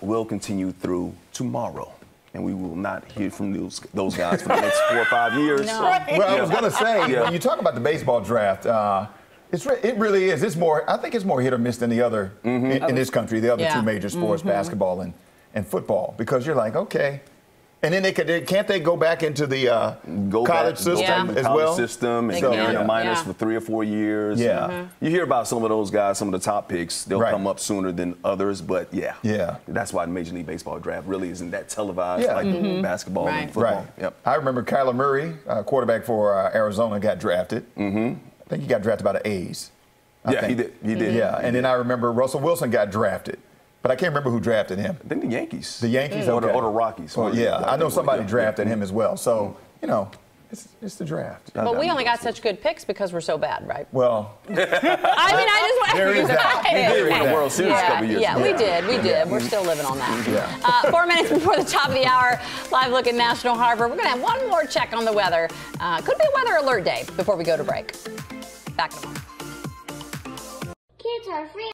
will continue through tomorrow. And we will not hear from those, those guys for the next four or five years. No. Well, I was going to say, Yeah. when you talk about the baseball draft, uh, it's re- it really is. It's more. I think it's more hit or miss than the other Mm-hmm. in, in this country. The other Yeah. two major sports, basketball and, and football, because you're like, okay, and then they could they, can't they go back into the uh, Go college back, system back to the as college well? system and They so, can, in the minors yeah. for three or four years. Yeah. Mhm. You hear about some of those guys, some of the top picks, they'll Right. come up sooner than others, but yeah. Yeah. That's why the Major League Baseball draft really isn't that televised Yeah. like basketball Right. and football. Right. Yep. I remember Kyler Murray, uh, quarterback for uh, Arizona, got drafted. Mm-hmm. I think he got drafted by the A's. I Yeah, he did. He did. Yeah, and then I remember Russell Wilson got drafted, but I can't remember who drafted him. I think the Yankees. The Yankees or, the, or the Rockies. Well, yeah, the- I know somebody yeah. drafted him as well. So you know, it's it's the draft. But we only got such good picks because we're so bad, right? Well, I mean, I just There is that. There is won a. World Series a yeah, couple years yeah, ago. we did, we did. We're still living on that. Yeah. Uh, four minutes before the top of the hour, live look at National Harbor. We're going to have one more check on the weather. Uh, could be a weather alert day before we go to break. Back in a moment. Kids are free.